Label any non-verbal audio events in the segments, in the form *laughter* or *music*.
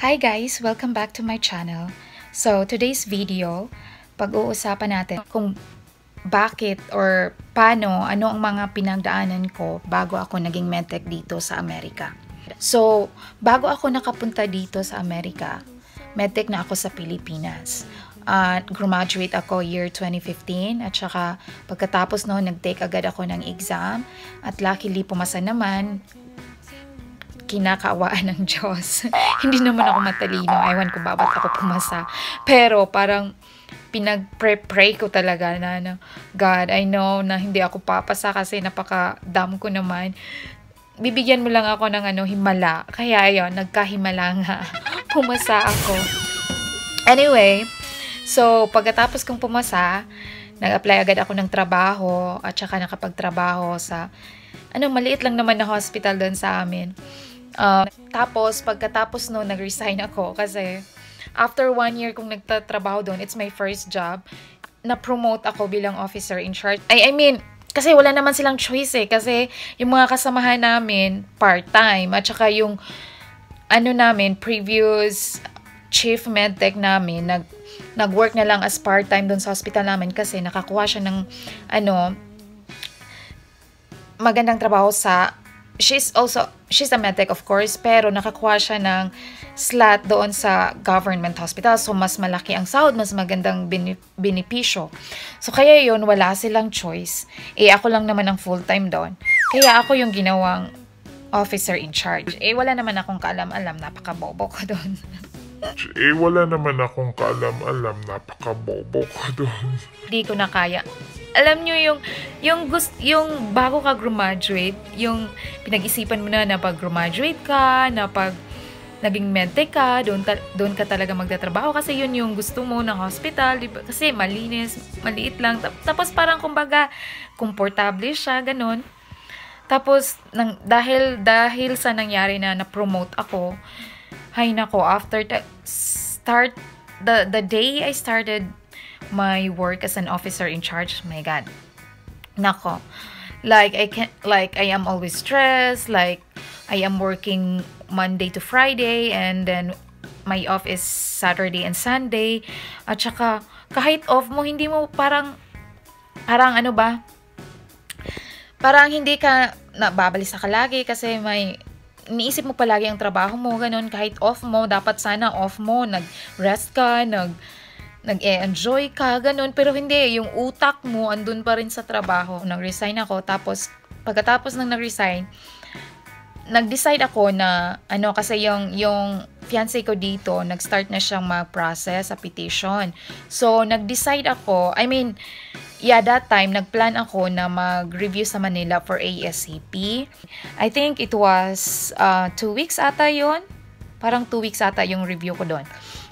Hi guys! Welcome back to my channel. So, today's video, pag-uusapan natin kung bakit or paano, ano ang mga pinagdaanan ko bago ako naging medtech dito sa Amerika. So, bago ako nakapunta dito sa Amerika, medtech na ako sa Pilipinas. At graduate ako year 2015 at saka pagkatapos noon nag-take agad ako ng exam at luckily pumasa naman kinakawaan ng Diyos. *laughs* Hindi naman ako matalino. Ewan ko ba ba't ako pumasa. Pero parang pinag-pray ko talaga na, na God, I know na hindi ako papasa kasi napaka-dam ko naman. Bibigyan mo lang ako ng ano, himala. Kaya ayun, nagkahimala nga. *laughs* pumasa ako. Anyway, so pagkatapos kong pumasa, nag-apply agad ako ng trabaho at saka nakapagtrabaho sa ano, maliit lang naman na hospital doon sa amin. Uh, tapos, pagkatapos no, nag-resign ako kasi after one year kong nagtatrabaho doon, it's my first job, na-promote ako bilang officer in charge. I, I mean, kasi wala naman silang choice eh. Kasi yung mga kasamahan namin, part-time. At saka yung, ano namin, previous chief medtech namin, nag, nag-work na lang as part-time doon sa hospital namin kasi nakakuha siya ng, ano, magandang trabaho sa she's also she's a medtech of course pero nakakuha siya ng slot doon sa government hospital. So mas malaki ang sahod mas magandang benepisyo. So kaya yun wala silang choice. Eh ako lang naman ang full time doon. Kaya ako yung ginawang officer in charge. Eh wala naman akong kaalam-alam. Napakabobo ko doon *laughs* eh, wala naman akong kaalam-alam. Napakabobo ko doon. Hindi ko na kaya alam nyo yung, yung, gust, yung bago ka graduate, yung pinag-isipan mo na na pag graduate ka, na pag naging mente ka, doon, ta, doon ka talaga magtatrabaho kasi yun yung gusto mo ng hospital, di ba? Kasi malinis, maliit lang. Tapos parang kumbaga, komportable siya, ganun. Tapos, nang, dahil, dahil sa nangyari na na-promote ako, hay nako, after the start, the, the day I started my work as an officer in charge, my God. Nako. Like, I can like, I am always stressed. Like, I am working Monday to Friday and then my off is Saturday and Sunday. At saka, kahit off mo, hindi mo parang, parang ano ba, parang hindi ka nababalisa ka lagi kasi may iniisip mo palagi ang trabaho mo, ganun, kahit off mo, dapat sana off mo, nag-rest ka, nag, nag-e-enjoy ka, ganun. Pero hindi, yung utak mo andun pa rin sa trabaho. Nag-resign ako, tapos pagkatapos nang nag-resign, nag-decide ako na, ano, kasi yung, yung fiancé ko dito, nag-start na siyang mag-process sa petition. So, nag-decide ako, I mean, yeah, that time, nag-plan ako na mag-review sa Manila for ASCP. I think it was uh, two weeks ata yon Parang two weeks ata yung review ko doon.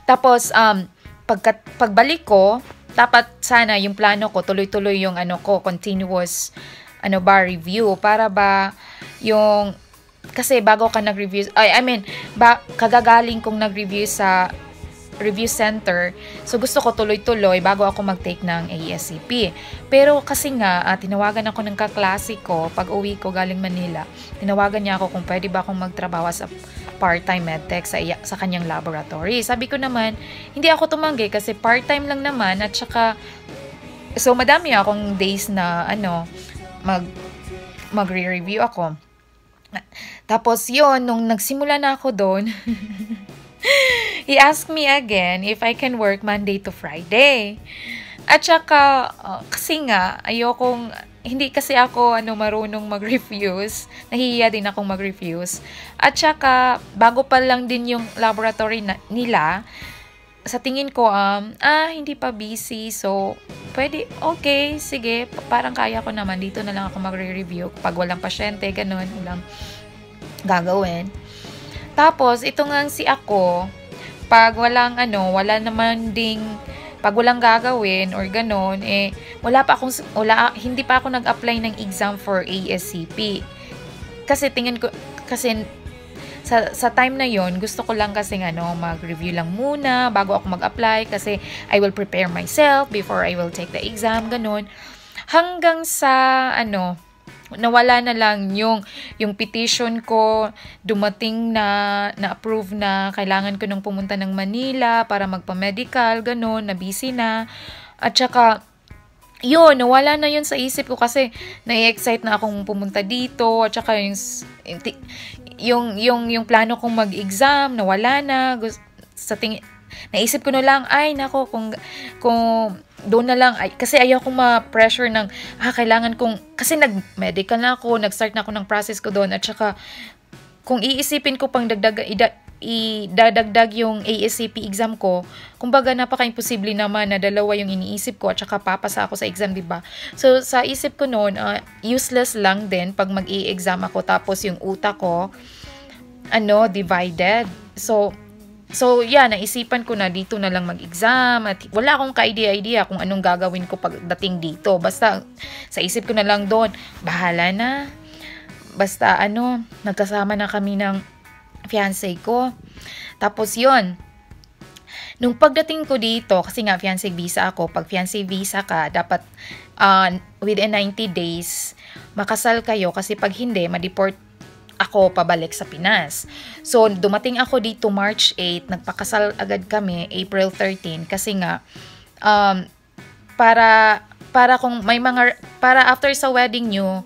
Tapos, um, pagka, pagbalik ko, dapat sana yung plano ko, tuloy-tuloy yung ano ko, continuous ano ba, review. Para ba yung, kasi bago ka nag-review, I, I mean, ba, kagagaling kong nag-review sa review center. So, gusto ko tuloy-tuloy bago ako mag-take ng ASCP. Pero kasi nga, uh, tinawagan ako ng kaklase ko pag uwi ko galing Manila. Tinawagan niya ako kung pwede ba akong magtrabaho sa part-time medtech sa, sa kanyang laboratory. Sabi ko naman, hindi ako tumanggi kasi part-time lang naman at saka so madami akong days na ano mag magre-review ako. Tapos yon nung nagsimula na ako doon, *laughs* he asked me again if I can work Monday to Friday. At saka, uh, kasi nga, ayokong hindi kasi ako ano marunong mag-refuse. Nahihiya din akong mag-refuse. At saka bago pa lang din yung laboratory na, nila, sa tingin ko um ah hindi pa busy so pwede okay sige parang kaya ko naman dito na lang ako magre-review pag walang pasyente ganun walang gagawin tapos ito nga si ako pag walang ano wala naman ding pag walang gagawin or ganon, eh, wala pa akong, wala, hindi pa ako nag-apply ng exam for ASCP. Kasi tingin ko, kasi sa, sa time na yon gusto ko lang kasi ano, mag-review lang muna bago ako mag-apply kasi I will prepare myself before I will take the exam, ganon. Hanggang sa, ano, nawala na lang yung yung petition ko. Dumating na na-approve na kailangan ko nung pumunta ng Manila para magpa-medical ganun na busy na. At saka yun, nawala na yun sa isip ko kasi na-excite na akong pumunta dito. At saka yung yung yung, yung plano kong mag-exam nawala na. Sa ting naisip ko na lang ay nako kung kung doon na lang ay, kasi ayaw kong ma-pressure ng ah kailangan kong kasi nag-medical na ako nag-start na ako ng process ko doon at saka kung iisipin ko pang dagdag ida, idadagdag yung ASCP exam ko, kumbaga napaka-imposible naman na dalawa yung iniisip ko at saka papasa ako sa exam, di ba? So, sa isip ko noon, uh, useless lang din pag mag-i-exam ako tapos yung utak ko, ano, divided. So, So, yeah, naisipan ko na dito na lang mag-exam at wala akong ka-idea-idea kung anong gagawin ko pagdating dito. Basta, sa isip ko na lang doon, bahala na. Basta, ano, nagkasama na kami ng fiancé ko. Tapos yon Nung pagdating ko dito, kasi nga fiancé visa ako, pag fiancé visa ka, dapat uh, within 90 days, makasal kayo kasi pag hindi, ma-deport ako pabalik sa Pinas. So, dumating ako dito March 8, nagpakasal agad kami April 13 kasi nga um, para para kung may mga para after sa wedding nyo,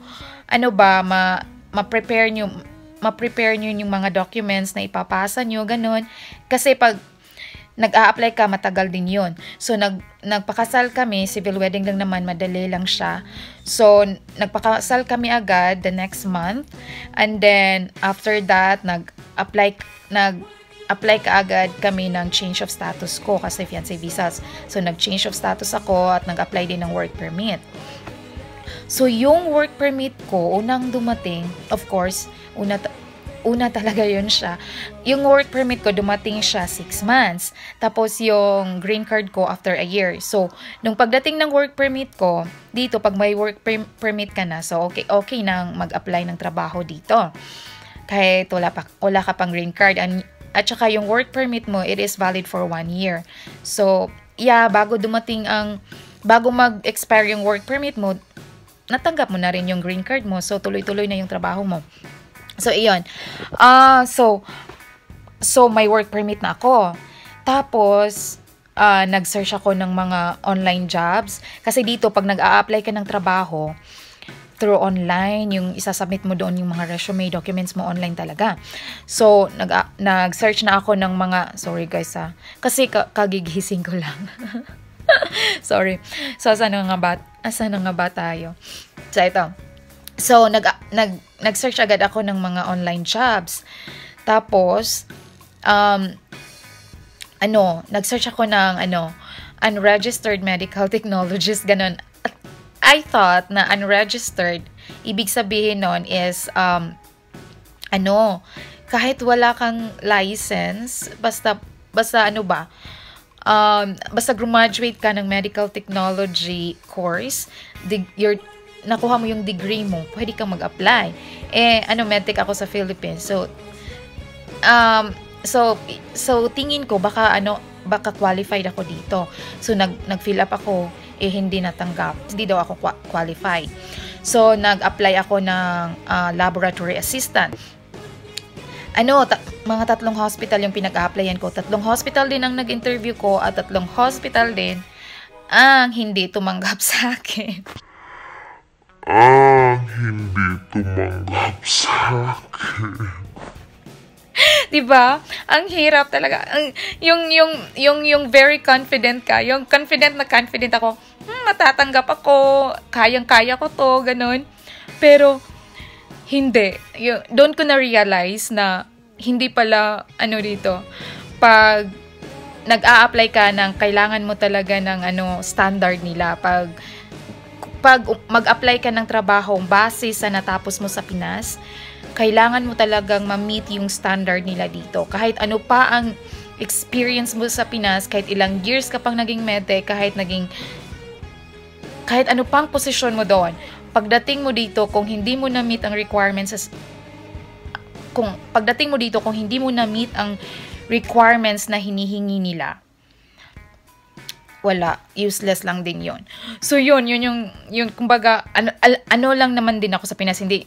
ano ba ma ma-prepare nyo ma-prepare nyo yung mga documents na ipapasa nyo, ganun. Kasi pag nag-a-apply ka, matagal din yon So, nag, nagpakasal kami, civil wedding lang naman, madali lang siya. So, nagpakasal kami agad the next month. And then, after that, nag-apply, nag apply ka agad kami ng change of status ko kasi fiancé visas. So, nag-change of status ako at nag-apply din ng work permit. So, yung work permit ko, unang dumating, of course, una, una talaga yun siya. Yung work permit ko, dumating siya 6 months. Tapos yung green card ko after a year. So, nung pagdating ng work permit ko, dito, pag may work per- permit ka na, so okay, okay nang mag-apply ng trabaho dito. Kahit wala, pa, wala ka pang green card. And, at saka yung work permit mo, it is valid for one year. So, yeah, bago dumating ang, bago mag-expire yung work permit mo, natanggap mo na rin yung green card mo. So, tuloy-tuloy na yung trabaho mo. So, iyon. Uh, so, so, may work permit na ako. Tapos, uh, nag-search ako ng mga online jobs. Kasi dito, pag nag-a-apply ka ng trabaho, through online, yung isasubmit mo doon yung mga resume, documents mo online talaga. So, nag, nag-search na ako ng mga, sorry guys ha, kasi ka, kagigising ko lang. *laughs* sorry. So, saan nga ba, asan nga ba tayo? So, ito. So, nag, nag, nag-search agad ako ng mga online jobs. Tapos, um, ano, nag-search ako ng, ano, unregistered medical *laughs* technologist, ganun. I thought na unregistered, ibig sabihin nun is, um, ano, kahit wala kang license, basta, basta ano ba, um, basta graduate ka ng medical technology course, the, your, nakuha mo yung degree mo, pwede kang mag-apply. Eh, ano, medtech ako sa Philippines. So, um, so, so tingin ko, baka ano, baka qualified ako dito. So, nag, nag-fill up ako, eh, hindi natanggap. Hindi daw ako qualified. So, nag-apply ako ng uh, laboratory assistant ano, ta- mga tatlong hospital yung pinag-applyan ko. Tatlong hospital din ang nag-interview ko at tatlong hospital din ang hindi tumanggap *laughs* sa akin. Ang hindi tumanggap sa akin. *laughs* 'Di ba? Ang hirap talaga. Yung yung yung yung very confident ka, yung confident na confident ako. Hmm, matatanggap ako, kayang-kaya ko 'to, ganun. Pero hindi. Yung, doon ko na-realize na hindi pala, ano dito, pag nag-a-apply ka ng kailangan mo talaga ng ano standard nila pag pag mag-apply ka ng trabaho base sa natapos mo sa Pinas kailangan mo talagang ma-meet yung standard nila dito. Kahit ano pa ang experience mo sa Pinas kahit ilang years ka pang naging mete kahit naging kahit ano pang posisyon mo doon pagdating mo dito, kung hindi mo na-meet ang requirements, as, kung pagdating mo dito, kung hindi mo na-meet ang requirements na hinihingi nila, wala, useless lang din yon So yun, yun yung, yun, kumbaga, ano, al, ano lang naman din ako sa Pinas, hindi,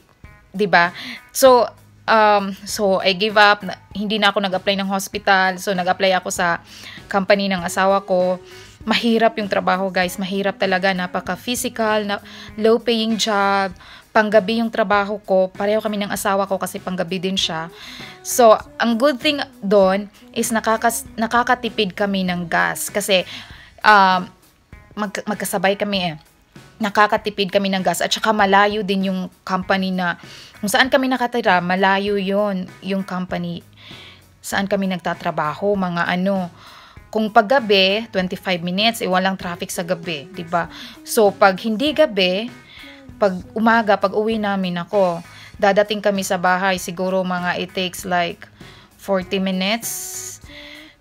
'di ba? So, um, so I gave up, hindi na ako nag-apply ng hospital, so nag-apply ako sa company ng asawa ko. Mahirap yung trabaho guys, mahirap talaga, napaka-physical, na low paying job, panggabi yung trabaho ko, pareho kami ng asawa ko kasi panggabi din siya. So, ang good thing doon is nakakas, nakakatipid kami ng gas. Kasi um, mag, magkasabay kami eh. Nakakatipid kami ng gas at saka malayo din yung company na kung saan kami nakatira, malayo yon yung company saan kami nagtatrabaho, mga ano. Kung paggabi, 25 minutes, eh walang traffic sa gabi, 'di ba? So pag hindi gabi, pag umaga, pag uwi namin ako, dadating kami sa bahay, siguro mga it takes like 40 minutes.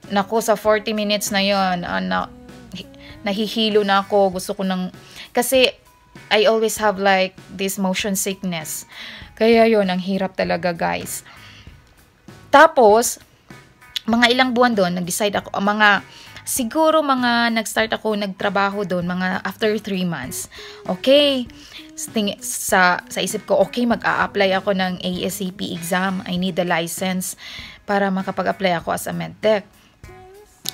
Naku, sa 40 minutes na yon, uh, na, nahihilo na ako, gusto ko nang, kasi I always have like this motion sickness. Kaya yon ang hirap talaga guys. Tapos, mga ilang buwan doon, nag-decide ako, mga, siguro mga nag-start ako nagtrabaho doon, mga after 3 months. Okay, sa, sa isip ko, okay, mag-a-apply ako ng ASCP exam. I need a license para makapag-apply ako as a medtech.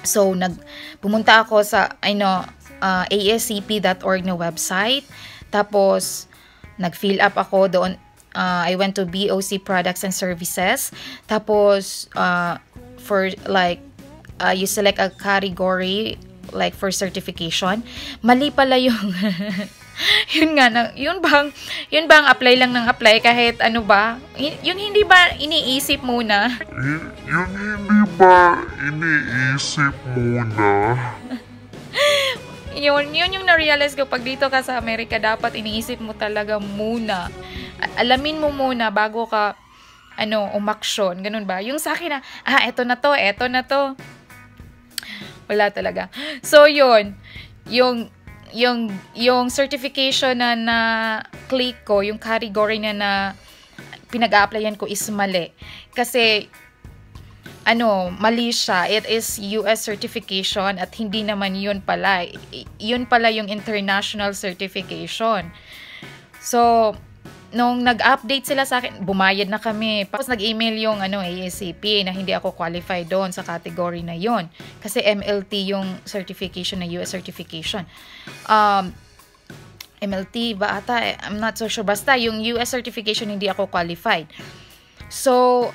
So, nag, pumunta ako sa, I know, uh, ascp.org na website. Tapos, nag-fill up ako doon. Uh, I went to BOC Products and Services. Tapos, uh, for like, uh, you select a category like for certification. Mali pala yung *laughs* *laughs* yun nga, na, yun bang, yun bang apply lang ng apply kahit ano ba? Yun hindi ba iniisip muna? Y- yun hindi ba iniisip muna? *laughs* yun, yun yung na-realize ko pag dito ka sa Amerika, dapat iniisip mo talaga muna. Alamin mo muna bago ka ano, umaksyon. Ganun ba? Yung sa akin na, ah, eto na to, eto na to. Wala talaga. So, yun. Yung yung yung certification na na click ko, yung category na na pinag-a-applyan ko is mali. Kasi ano, mali siya. It is US certification at hindi naman yun pala. Yun pala yung international certification. So, nung nag-update sila sa akin, bumayad na kami. Tapos nag-email yung ano, ASCP na hindi ako qualified doon sa category na yon Kasi MLT yung certification na US certification. Um, MLT ba ata? Eh, I'm not so sure. Basta yung US certification hindi ako qualified. So,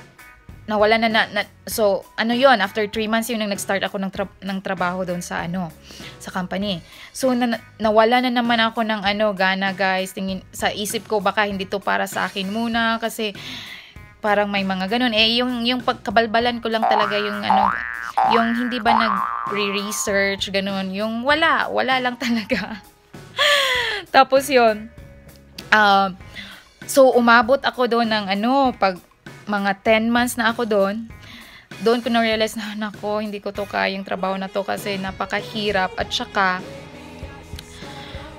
nawala na, na, na so ano yon after 3 months yun nang nag-start ako ng, tra- ng trabaho doon sa ano sa company. So na, nawala na naman ako ng ano gana guys tingin sa isip ko baka hindi to para sa akin muna kasi parang may mga ganun. Eh yung yung pagkabalbalan ko lang talaga yung ano yung hindi ba nag re-research ganun. Yung wala wala lang *laughs* talaga. Tapos yon uh, so umabot ako doon ng ano pag mga 10 months na ako doon, doon ko na-realize na, nako, hindi ko to kayang trabaho na to kasi napakahirap at saka,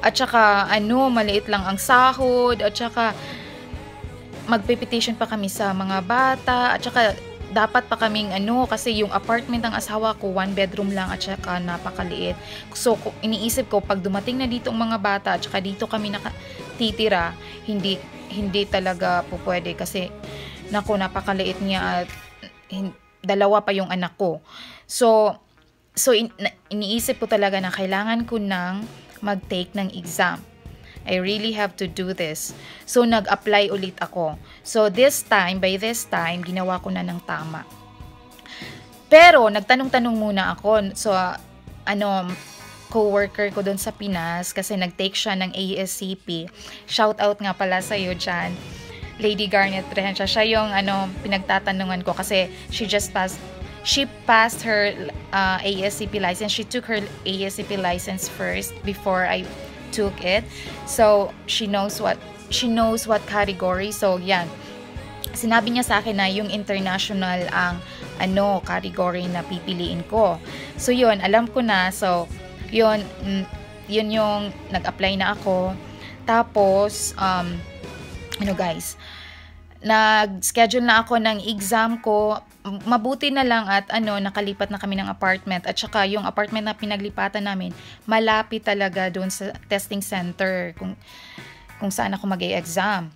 at saka, ano, maliit lang ang sahod, at saka, magpe-petition pa kami sa mga bata, at saka, dapat pa kaming ano, kasi yung apartment ng asawa ko, one bedroom lang at saka napakaliit. So, iniisip ko, pag dumating na dito ang mga bata at saka dito kami nakatitira, hindi, hindi talaga po pwede kasi Nako, napakaliit niya at dalawa pa yung anak ko. So, so in, iniisip ko talaga na kailangan ko nang mag-take ng exam. I really have to do this. So, nag-apply ulit ako. So, this time, by this time, ginawa ko na ng tama. Pero, nagtanong-tanong muna ako. So, uh, ano, co-worker ko doon sa Pinas kasi nag-take siya ng ASCP. Shout out nga pala sa iyo dyan. Lady Garnet Rehensya. Siya yung ano, pinagtatanungan ko kasi she just passed she passed her uh, ASCP license. She took her ASCP license first before I took it. So, she knows what she knows what category. So, yan. Sinabi niya sa akin na yung international ang ano category na pipiliin ko. So, yun, alam ko na. So, yun, mm, yun yung nag-apply na ako. Tapos, um, ano guys, nag-schedule na ako ng exam ko mabuti na lang at ano, nakalipat na kami ng apartment at saka yung apartment na pinaglipatan namin, malapit talaga doon sa testing center kung kung saan ako mag exam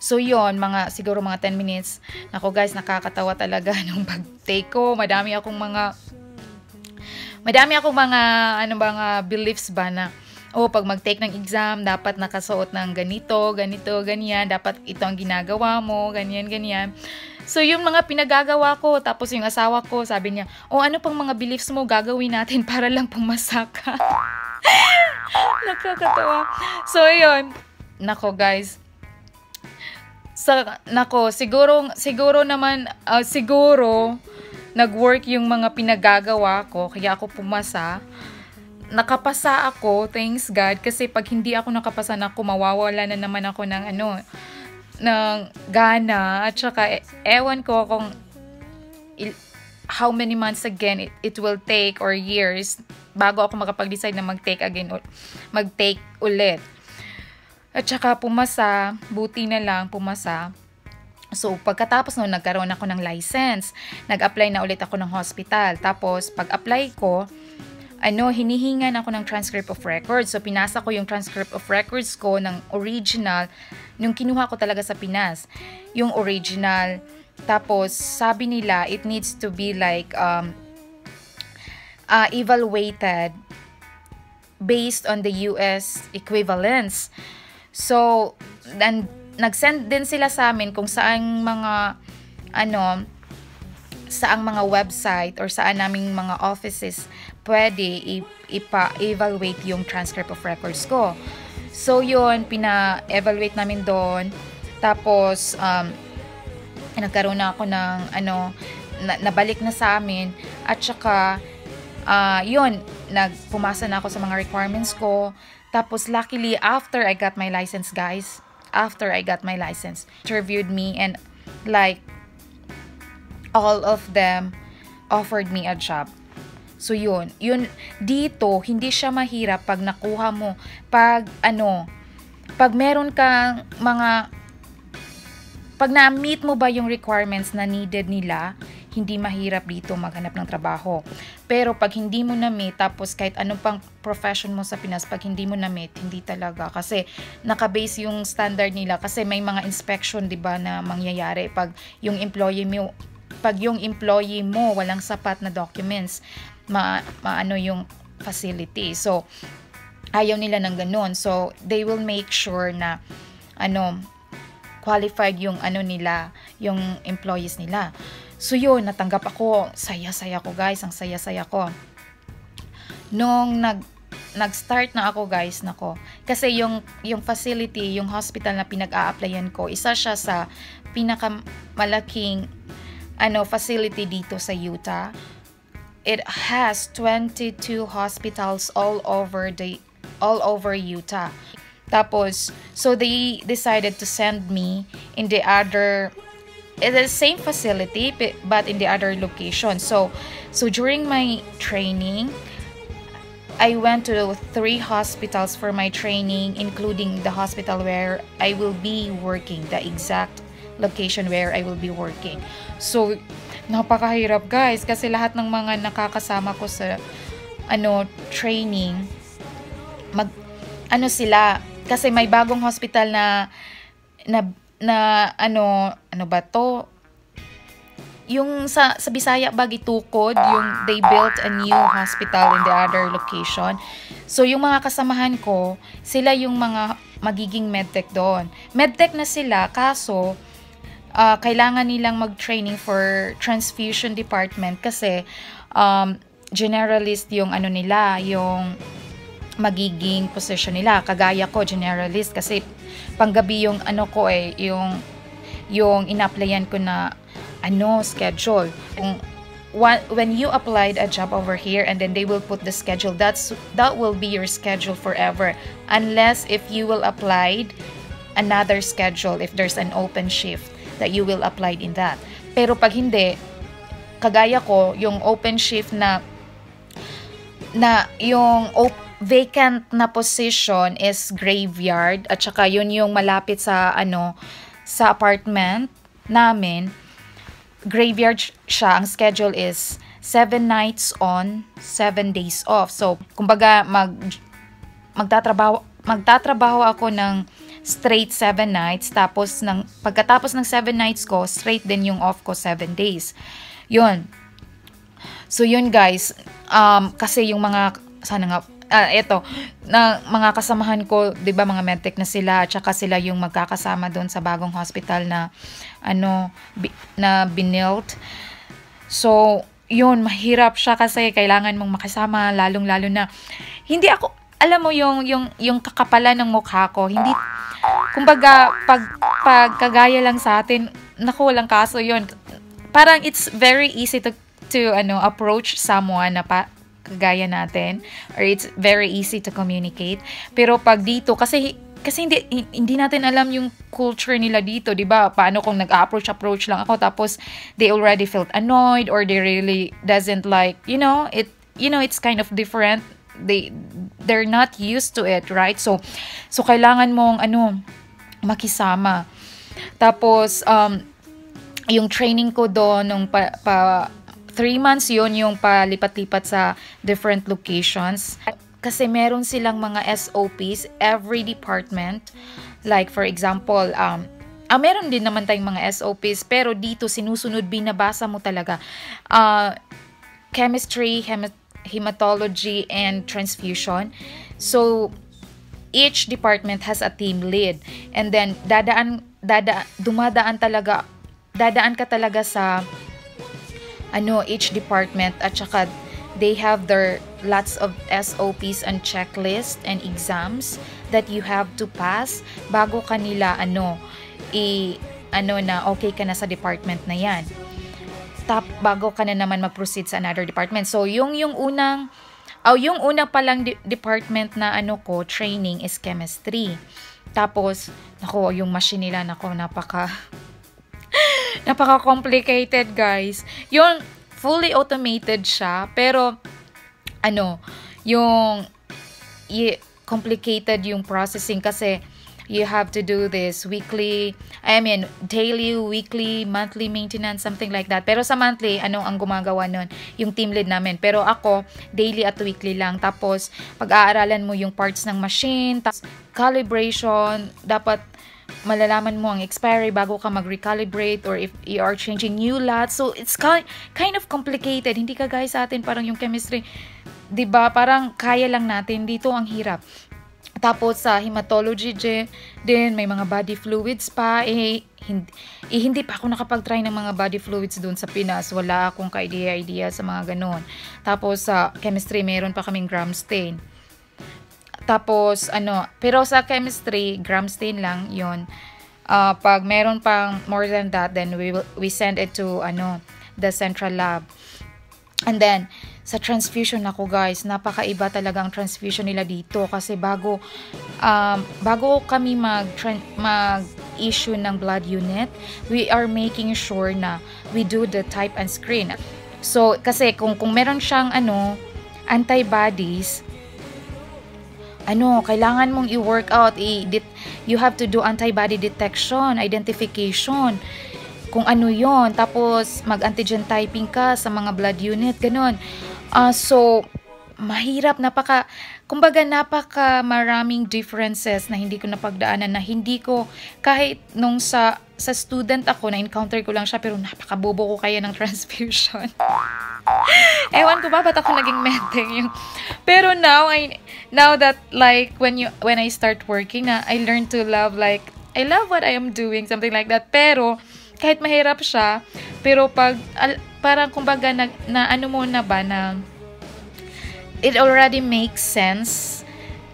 So yon mga siguro mga 10 minutes. Nako guys, nakakatawa talaga *laughs* nung pag-take ko. Madami akong mga madami akong mga ano ba nga beliefs ba na oh, pag mag-take ng exam, dapat nakasuot ng ganito, ganito, ganyan, dapat ito ang ginagawa mo, ganyan, ganyan. So, yung mga pinagagawa ko, tapos yung asawa ko, sabi niya, oh, ano pang mga beliefs mo gagawin natin para lang pumasa ka? *laughs* Nakakatawa. So, yun. Nako, guys. Sa, nako, siguro, siguro naman, uh, siguro, nag-work yung mga pinagagawa ko, kaya ako pumasa nakapasa ako, thanks God, kasi pag hindi ako nakapasa na ako, mawawala na naman ako ng ano, ng gana, at saka e- ewan ko kung how many months again it, it will take or years bago ako makapag-decide na mag-take again mag-take ulit. At saka pumasa, buti na lang pumasa. So, pagkatapos noon, nagkaroon ako ng license. Nag-apply na ulit ako ng hospital. Tapos, pag-apply ko, ano, hinihingan ako ng transcript of records. So, pinasa ko yung transcript of records ko ng original, nung kinuha ko talaga sa Pinas. Yung original. Tapos, sabi nila, it needs to be like, um, uh, evaluated based on the US equivalence. So, then, nag-send din sila sa amin kung saan mga, ano, saang mga website or saan naming mga offices pwede ipa-evaluate yung transcript of records ko. So, yun, pina-evaluate namin doon. Tapos, um, nagkaroon na ako ng, ano, na, nabalik na sa amin. At saka, uh, yun, nagpumasa na ako sa mga requirements ko. Tapos, luckily, after I got my license, guys, after I got my license, interviewed me and, like, all of them offered me a job. So yun, yun dito hindi siya mahirap pag nakuha mo pag ano pag meron kang mga pag na-meet mo ba yung requirements na needed nila, hindi mahirap dito maghanap ng trabaho. Pero pag hindi mo na-meet, tapos kahit anong pang profession mo sa Pinas, pag hindi mo na-meet, hindi talaga. Kasi nakabase yung standard nila. Kasi may mga inspection, di ba, na mangyayari pag yung employee mo, pag yung employee mo walang sapat na documents, ma, maano yung facility. So, ayaw nila ng ganun. So, they will make sure na ano, qualified yung ano nila, yung employees nila. So, yun, natanggap ako. Saya-saya ko, guys. Ang saya-saya ko. Nung nag nag-start na ako guys nako kasi yung yung facility yung hospital na pinag-a-applyan ko isa siya sa pinakamalaking ano facility dito sa Utah. It has 22 hospitals all over the all over Utah. Tapos, so they decided to send me in the other in the same facility but in the other location. So, so during my training, I went to three hospitals for my training, including the hospital where I will be working, the exact location where I will be working. So, napakahirap guys kasi lahat ng mga nakakasama ko sa ano training mag ano sila kasi may bagong hospital na na na ano ano ba to? Yung sa sa Bisaya ba gitukod yung they built a new hospital in the other location. So yung mga kasamahan ko sila yung mga magiging medtech doon. Medtech na sila kaso uh, kailangan nilang mag-training for transfusion department kasi um, generalist yung ano nila, yung magiging position nila. Kagaya ko, generalist kasi panggabi yung ano ko eh, yung yung ina-applyan ko na ano schedule. Kung when you applied a job over here and then they will put the schedule that's that will be your schedule forever unless if you will applied another schedule if there's an open shift that you will apply in that. Pero pag hindi, kagaya ko, yung open shift na na yung op- vacant na position is graveyard at saka yun yung malapit sa ano sa apartment namin graveyard siya. Ang schedule is 7 nights on, 7 days off. So, kumbaga, mag, magtatrabaho, magtatrabaho ako ng straight 7 nights. Tapos, ng, pagkatapos ng 7 nights ko, straight din yung off ko 7 days. Yun. So, yun guys. Um, kasi yung mga, sana nga, ah, eto, na mga kasamahan ko, 'di ba, mga medtech na sila, at saka sila yung magkakasama doon sa bagong hospital na ano, bi, na binilt. So, yun, mahirap siya kasi kailangan mong makasama lalong-lalo na hindi ako alam mo yung yung yung kakapalan ng mukha ko, hindi kumbaga pag pag kagaya lang sa atin, naku, walang kaso yun. Parang it's very easy to to ano approach someone na pa, kagaya natin or it's very easy to communicate. Pero pag dito kasi kasi hindi hindi natin alam yung culture nila dito, 'di ba? Paano kung nag-approach approach lang ako tapos they already felt annoyed or they really doesn't like, you know, it you know, it's kind of different. They they're not used to it, right? So so kailangan mong ano makisama. Tapos um yung training ko doon nung pa, pa three months yon yung palipat-lipat sa different locations kasi meron silang mga SOPs every department. Like for example, um, ah, meron din naman tayong mga SOPs pero dito sinusunod binabasa mo talaga. Uh, chemistry, hem- hematology, and transfusion. So, each department has a team lead. And then, dadaan, dada, dumadaan talaga, dadaan ka talaga sa ano, each department at saka they have their lots of SOPs and checklist and exams that you have to pass bago kanila ano i ano na okay ka na sa department na yan. Tap bago ka na naman mag-proceed sa another department. So yung yung unang oh, yung una pa lang de- department na ano ko training is chemistry. Tapos nako yung machine nila nako napaka *laughs* napaka complicated guys. Yung fully automated siya, pero ano, yung complicated yung processing kasi you have to do this weekly, I mean, daily, weekly, monthly maintenance, something like that. Pero sa monthly, ano ang gumagawa nun? Yung team lead namin. Pero ako, daily at weekly lang. Tapos, pag-aaralan mo yung parts ng machine, tapos calibration, dapat malalaman mo ang expiry bago ka mag-recalibrate or if you are changing new lots. So, it's kind, kind of complicated. Hindi ka guys sa atin parang yung chemistry, 'di ba Parang kaya lang natin. Dito ang hirap. Tapos sa hematology din, may mga body fluids pa. Eh hindi, eh, hindi pa ako nakapag-try ng mga body fluids doon sa Pinas. Wala akong ka-idea-idea sa mga ganun. Tapos sa chemistry, meron pa kaming gram stain. Tapos, ano, pero sa chemistry, gram stain lang yon uh, pag meron pang more than that, then we, will, we send it to, ano, the central lab. And then, sa transfusion ako guys, napakaiba talaga ang transfusion nila dito kasi bago um, bago kami mag mag issue ng blood unit, we are making sure na we do the type and screen. So kasi kung kung meron siyang ano antibodies, ano, kailangan mong i-work out, i you have to do antibody detection, identification, kung ano yon tapos mag-antigen typing ka sa mga blood unit, ganun. Uh, so, mahirap, napaka, kumbaga napaka maraming differences na hindi ko napagdaanan, na hindi ko, kahit nung sa, sa student ako, na-encounter ko lang siya, pero napakabobo ko kaya ng *laughs* transfusion. Ewan ko ba, ba't ako naging medtech yung... Pero now, I, now that like, when you, when I start working, na I learn to love like, I love what I am doing, something like that. Pero, kahit mahirap siya, pero pag, al, parang kumbaga, na, na ano mo na ba, na, it already makes sense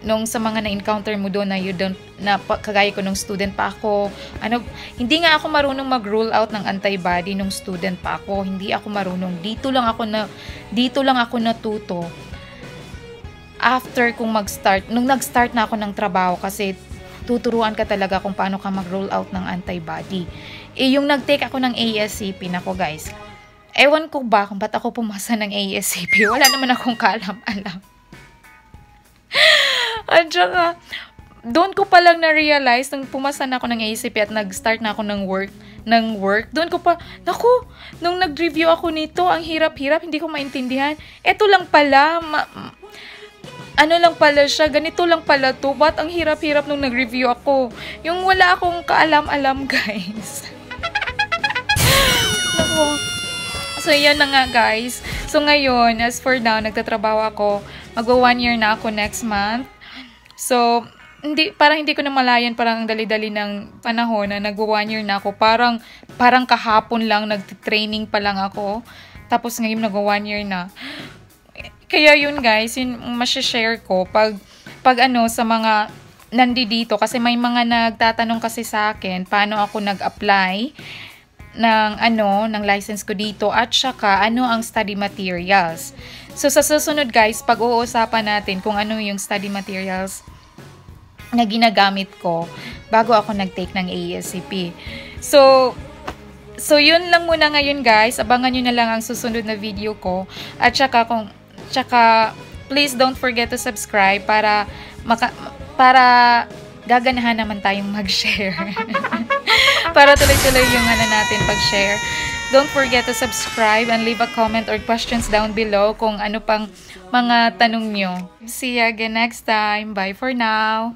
nung sa mga na-encounter mo doon na you don't, na kagaya ko nung student pa ako, ano, hindi nga ako marunong mag-rule out ng antibody nung student pa ako, hindi ako marunong, dito lang ako na, dito lang ako natuto, after kung mag-start, nung nag-start na ako ng trabaho kasi tuturuan ka talaga kung paano ka mag-roll out ng antibody. Eh, yung nag-take ako ng ASCP, nako guys, ewan ko ba kung ba't ako pumasa ng ASCP. *laughs* Wala naman akong kaalam-alam. *laughs* At saka, doon ko pa lang na-realize nung pumasa na ako ng ACP at nag-start na ako ng work ng work. Doon ko pa, naku, nung nag-review ako nito, ang hirap-hirap, hindi ko maintindihan. Ito lang pala, ma- ano lang pala siya, ganito lang pala to. Ba't ang hirap-hirap nung nag-review ako? Yung wala akong kaalam-alam, *laughs* guys. So, yan na nga, guys. So, ngayon, as for now, nagtatrabaho ako. Magwa one year na ako next month. So, hindi parang hindi ko na malayan parang ang dali-dali ng panahon na nagwa one year na ako. Parang parang kahapon lang nagte-training pa lang ako. Tapos ngayon nagwa one year na. Kaya yun guys, yun mashe-share ko pag pag ano sa mga nandito kasi may mga nagtatanong kasi sa akin paano ako nag-apply ng ano ng license ko dito at saka ano ang study materials. So sa susunod guys, pag-uusapan natin kung ano yung study materials na ginagamit ko bago ako nag-take ng ASCP. So, so yun lang muna ngayon guys. Abangan nyo na lang ang susunod na video ko. At saka kung, saka please don't forget to subscribe para maka, para gaganahan naman tayong mag-share. *laughs* para tuloy-tuloy yung ano natin pag-share. Don't forget to subscribe and leave a comment or questions down below kung ano pang mga tanong nyo. See you again next time. Bye for now.